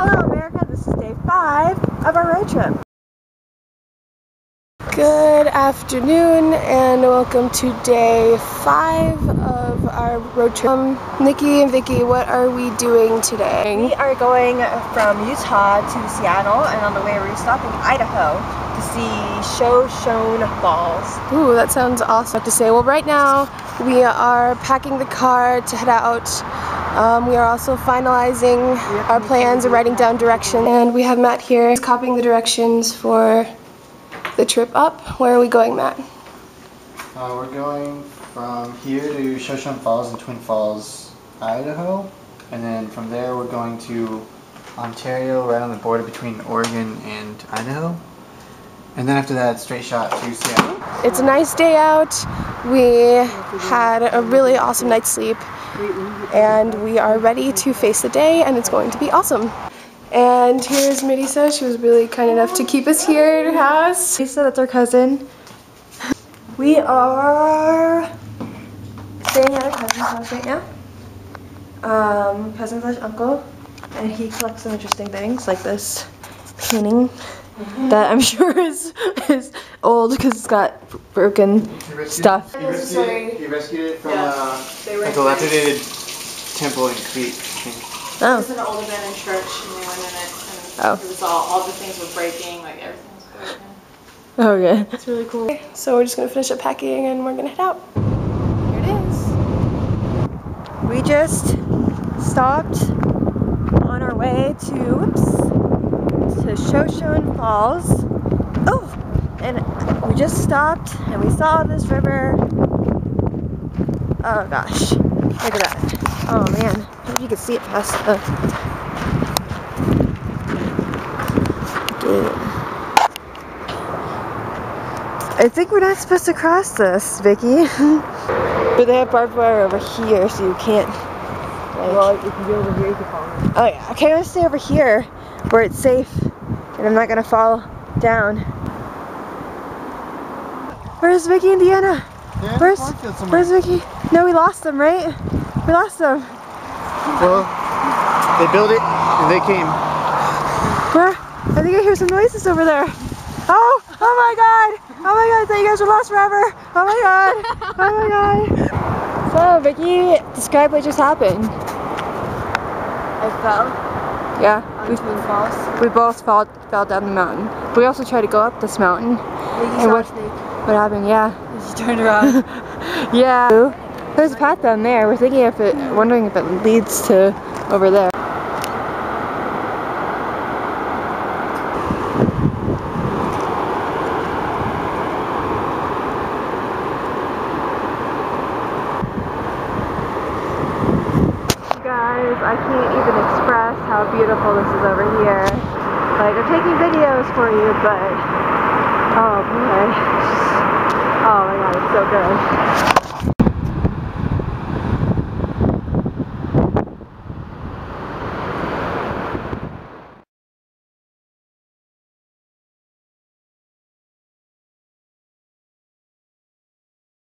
Hello, America. This is day five of our road trip. Good afternoon and welcome to day five of our road trip. Um, Nikki and Vicky, what are we doing today? We are going from Utah to Seattle, and on the way we're stopping Idaho to see Shoshone Falls. Ooh, that sounds awesome to say. Well, right now we are packing the car to head out. Um, we are also finalizing our plans and writing down directions. And we have Matt here He's copying the directions for the trip up. Where are we going, Matt? Uh, we're going from here to Shoshone Falls in Twin Falls, Idaho. And then from there we're going to Ontario, right on the border between Oregon and Idaho. And then after that, straight shot to Seattle. It's a nice day out. We had a really awesome night's sleep and we are ready to face the day and it's going to be awesome. And here's Midisa. She was really kind enough to keep us here at her house. Lisa, that's our cousin. We are staying at our cousin's house right now. Um, cousin slash uncle. And he collects some interesting things like this painting that I'm sure is is old because it's got broken stuff. He rescued, it, he rescued it from uh, a dilapidated temple in Crete. I think. Oh, It's an old abandoned church and we went in it and Oh. it was all, all the things were breaking, like everything was broken. okay. It's really cool. So we're just gonna finish up packing and we're gonna head out. Here it is. We just stopped on our way to whoops to Shoshone Falls. Oh, and we just stopped and we saw this river. Oh gosh, look at that. Oh man, if you could see it past the gate. I think we're not supposed to cross this, Vicky. but they have barbed wire over here, so you can't. Like, well, you can get over here. You can fall. Oh yeah. Okay, I'm gonna stay over here where it's safe, and I'm not gonna fall down. Where's Vicky and Deanna? Yeah, Where's. Where's Vicky? No, we lost them, right? We lost them. Well, they built it and they came. Where? I think I hear some noises over there. Oh! Oh my god! Oh my god! I thought you guys were lost forever. Oh my god! Oh my god! So, Vicky, describe what just happened. I fell Yeah, on we, Falls. we both fell, fell down the mountain. We also tried to go up this mountain. And what, what happened? Yeah. She turned around. Yeah. There's a path down there. We're thinking if it, wondering if it leads to over there. I can't even express how beautiful this is over here. Like, I'm taking videos for you, but oh boy. Oh my god, it's so good.